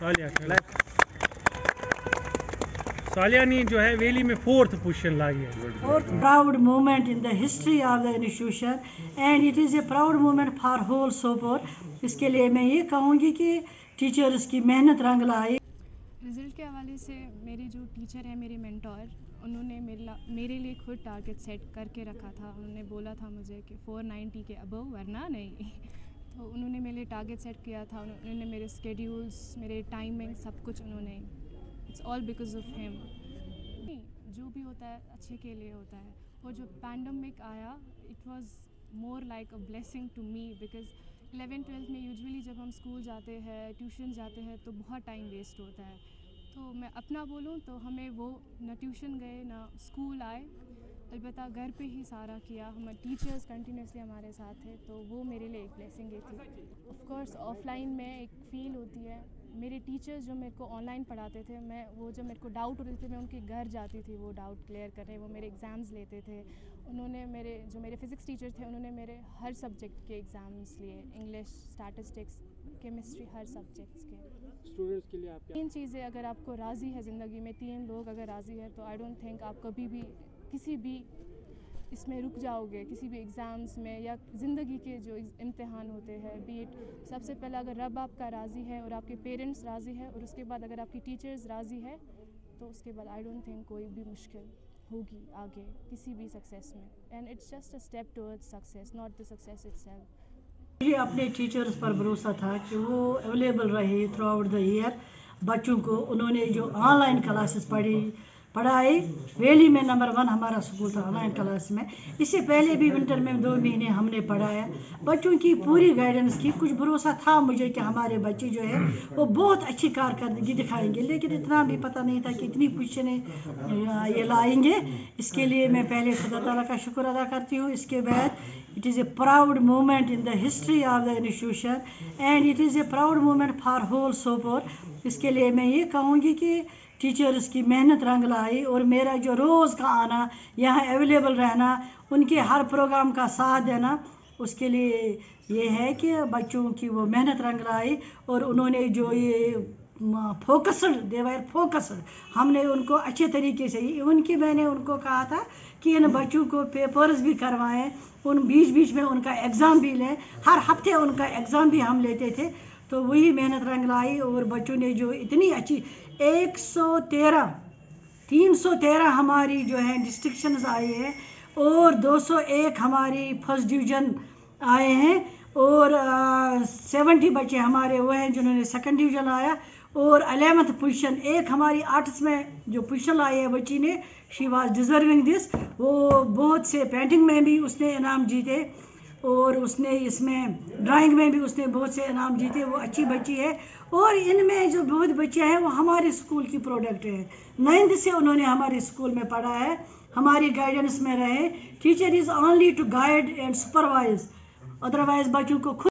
सालिया सालिया ने जो है वेली में फोर्थ पोजीशन लाई है। Proud moment in the history of the institution and it is a proud moment for whole Sopor इसके लिए मैं ये कहूँगी कि टीचर्स की मेहनत रंग लाई रिज़ल्ट के हवाले से मेरे जो टीचर हैं मेरे मेंटोर उन्होंने मेरे मेरे लिए खुद टारगेट सेट करके रखा था। उन्होंने बोला था मुझे कि 490 के अबव वरना नहीं। उन्होंने मेरे लिए टारगेट सेट किया था उन्होंने मेरे स्केड्यूल्स मेरे टाइमिंग सब कुछ उन्होंने it's all because of him जो भी होता है, अच्छे के लिए होता है। और जो पैंडमिक आया it was more like a blessing to me because eleven twelfth में यूजुअली जब हम स्कूल जाते हैं ट्यूशन जाते हैं तो बहुत टाइम वेस्ट होता है। तो मैं अपना बोलूँ तो हमें वो, ना ट्यूशन गए, ना स्कूल आए। अलबत् घर पे ही सारा किया हम टीचर्स कंटिन्यूसली हमारे साथ थे तो वो मेरे लिए एक ब्लेसिंग ही थी। ऑफ़ कोर्स ऑफलाइन में एक फ़ील होती है। मेरे टीचर्स जो मेरे को ऑनलाइन पढ़ाते थे मैं वो जब मेरे को डाउट होते थे मैं उनके घर जाती थी वो डाउट क्लियर करने वो मेरे एग्ज़ाम्स लेते थे। उन्होंने मेरे जो मेरे फ़िज़िक्स टीचर थे उन्होंने मेरे हर सब्जेक्ट के एग्ज़ाम्स लिए इंग्लिश स्टैटिस्टिक्स केमिस्ट्री हर सब्जेक्ट्स के। स्टूडेंट्स के लिए आप तीन चीज़ें अगर आपको राज़ी है ज़िंदगी में तीन लोग अगर राज़ी है तो आई डोंट थिंक आप कभी भी किसी भी इसमें रुक जाओगे, किसी भी एग्ज़ाम्स में या ज़िंदगी के जो इम्तहान होते हैं बी इट सबसे पहले अगर रब आपका राज़ी है और आपके पेरेंट्स राज़ी है और उसके बाद अगर आपकी टीचर्स राज़ी है तो उसके बाद आई डोंट थिंक कोई भी मुश्किल होगी आगे किसी भी सक्सेस में। And it's just a step towards success not the success itself मुझे अपने टीचर्स पर भरोसा था कि वो अवेलेबल रहे थ्रू आउट द ईयर बच्चों को। उन्होंने जो ऑनलाइन क्लासेस पढ़ी पढ़ाई वैली में नंबर वन हमारा स्कूल था ऑनलाइन क्लास में। इससे पहले भी विंटर में दो महीने हमने पढ़ाया। बच्चों की पूरी गाइडेंस की, कुछ भरोसा था मुझे कि हमारे बच्चे जो है, वो बहुत अच्छी कारकर्दगी दिखाएँगे। लेकिन इतना भी पता नहीं था कि इतनी पोजिशनें ये लाएँगे। इसके लिए मैं पहले खुदा तला का शुक्र अदा करती हूँ। इसके बाद it is a proud moment in the history of the institution and it is a proud moment for whole Sopore इसके लिए मैं ये कहूँगी कि टीचर्स की मेहनत रंग लाई और मेरा जो रोज़ का आना, यहाँ अवेलेबल रहना, उनके हर प्रोग्राम का साथ देना, उसके लिए ये है कि बच्चों की वो मेहनत रंग लाई और उन्होंने जो ये फोकस्ड देवर फोकस्ड हमने उनको अच्छे तरीके से, उनकी मैंने उनको कहा था कि इन बच्चों को पेपर्स भी करवाएँ, उन बीच बीच में उनका एग्ज़ाम भी लें। हर हफ़्ते उनका एग्ज़ाम भी हम लेते थे। तो वही मेहनत रंग लाई और बच्चों ने जो इतनी अच्छी 113 313 हमारी जो है डिस्ट्रिक्शंस आई है और 201 हमारी फ़र्स्ट डिवीज़न आए हैं और सेवेंटी बच्चे हमारे वो हैं जिन्होंने सेकंड डिवीज़न आया। और अलेवंथ पोजीशन एक हमारी आर्ट्स में जो पोजीशन आई है, बच्ची ने शी वाज डिज़र्विंग दिस वो बहुत से पेंटिंग में भी उसने इनाम जीते और उसने इसमें ड्राइंग में भी उसने बहुत से इनाम जीते, वो अच्छी बच्ची है। और इनमें जो बहुत बच्चे हैं, वो हमारे स्कूल की प्रोडक्ट है। नाइन्थ से उन्होंने हमारे स्कूल में पढ़ा है। हमारी गाइडेंस में रहे। Teacher is only to guide and supervise otherwise बच्चों को खुद